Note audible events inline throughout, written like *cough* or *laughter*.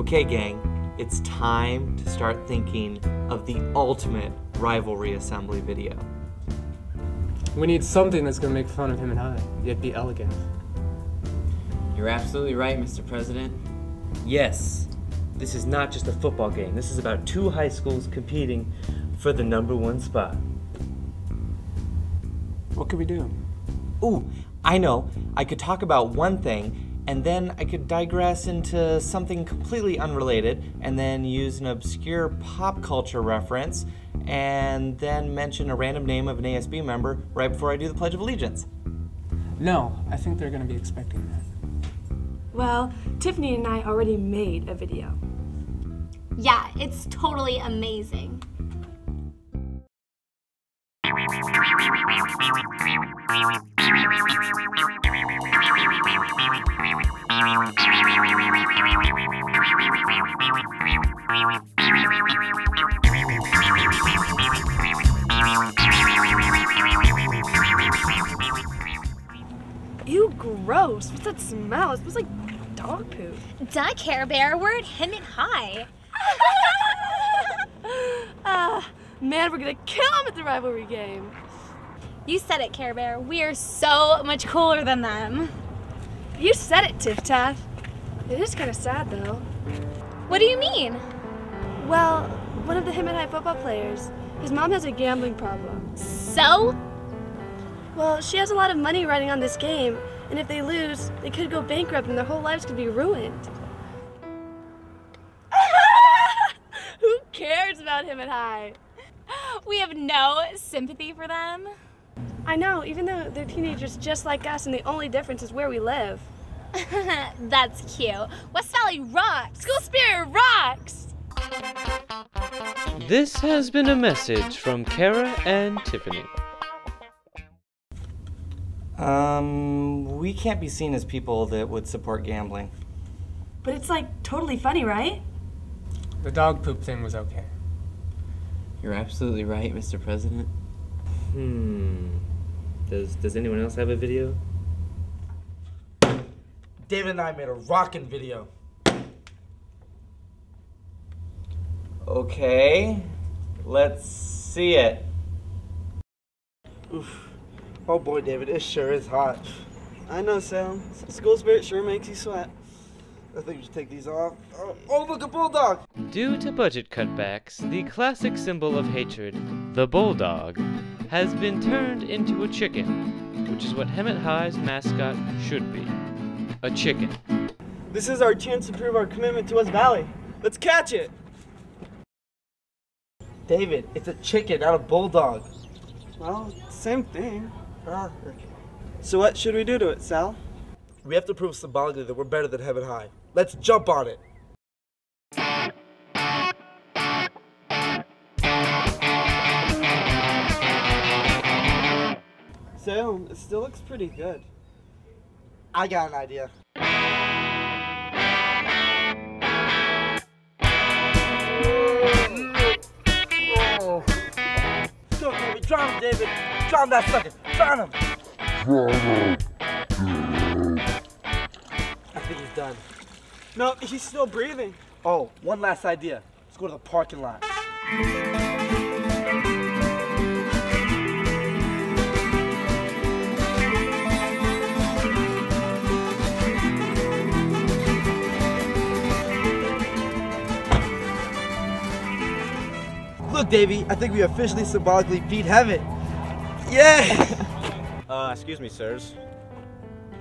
Okay, gang, it's time to start thinking of the ultimate rivalry assembly video. We need something that's gonna make fun of Hemet High, yet be elegant. You're absolutely right, Mr. President. Yes, this is not just a football game. This is about two high schools competing for the number one spot. What could we do? Ooh, I know. I could talk about one thing, and then I could digress into something completely unrelated, and then use an obscure pop culture reference, and then mention a random name of an ASB member right before I do the Pledge of Allegiance. No, I think they're gonna be expecting that. Well, Tiffany and I already made a video. Yeah, it's totally amazing. Ew, gross. What's that smell? It smells like dog poop. Duh, Care Bear, we're at Hemet High. *laughs* Ah, man, we're gonna kill him at the rivalry game. You said it, Care Bear. We're so much cooler than them. You said it, Tiff Taff. It is kind of sad, though. What do you mean? Well, one of the Hemet High football players, his mom has a gambling problem. So? Well, she has a lot of money riding on this game, and if they lose, they could go bankrupt and their whole lives could be ruined. *laughs* Who cares about Hemet High? We have no sympathy for them. I know, even though they're teenagers just like us, and the only difference is where we live. *laughs* That's cute. West Valley rocks. School spirit rocks! This has been a message from Kara and Tiffany. Um, we can't be seen as people that would support gambling. But it's like totally funny, right? The dog poop thing was okay. You're absolutely right, Mr. President. Hmm. Does Does anyone else have a video? David and I made a rockin' video. Okay, let's see it. Oof. Oh boy, David, it sure is hot. I know, Sam. School spirit sure makes you sweat. I think we should take these off. Oh, oh look, a bulldog! Due to budget cutbacks, the classic symbol of hatred, the bulldog, has been turned into a chicken, which is what Hemet High's mascot should be. A chicken. This is our chance to prove our commitment to West Valley. Let's catch it! David, it's a chicken, not a bulldog. Well, same thing. Ah, So what should we do to it, Sal? We have to prove symbolically that we're better than Hemet High. Let's jump on it. Sam, it still looks pretty good. I got an idea. Oh. Go, David. Drown him, David. Drown that sucker. Drown him. I think he's done. No, he's still breathing. Oh, one last idea. Let's go to the parking lot. Look, Davey, I think we officially symbolically beat Hemet. Yeah! *laughs* Uh, excuse me, sirs.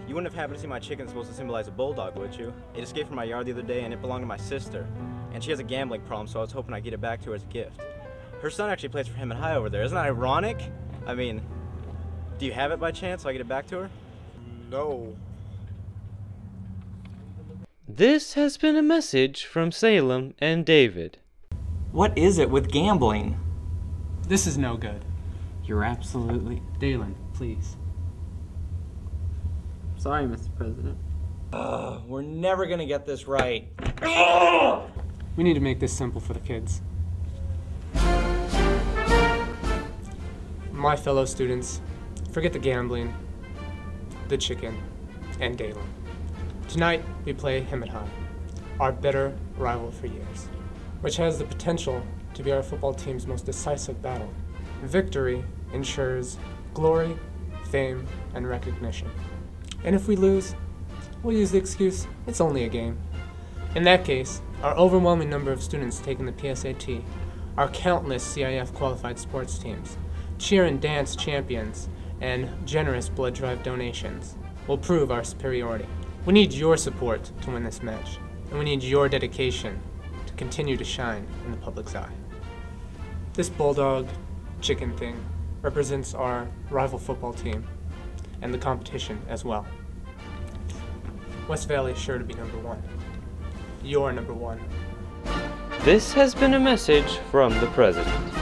You wouldn't have happened to see my chicken supposed to symbolize a bulldog, would you? It escaped from my yard the other day and it belonged to my sister. And she has a gambling problem, so I was hoping I'd get it back to her as a gift. Her son actually plays for Hemet High over there. Isn't that ironic? I mean, do you have it by chance so I get it back to her? No. This has been a message from Salem and David. What is it with gambling? This is no good. You're absolutely. Dalen, please. Sorry, Mr. President. Ugh, we're never gonna get this right. *gasps* We need to make this simple for the kids. My fellow students, forget the gambling, the chicken, and Dalen. Tonight, we play Hemet High. our bitter rival for years, which has the potential to be our football team's most decisive battle. Victory ensures glory, fame, and recognition. And if we lose, we'll use the excuse it's only a game. In that case, our overwhelming number of students taking the PSAT, our countless CIF qualified sports teams, cheer and dance champions, and generous blood drive donations will prove our superiority. We need your support to win this match, and we need your dedication continue to shine in the public's eye. This bulldog chicken thing represents our rival football team and the competition as well. West Valley is sure to be number one. You're number one. This has been a message from the President.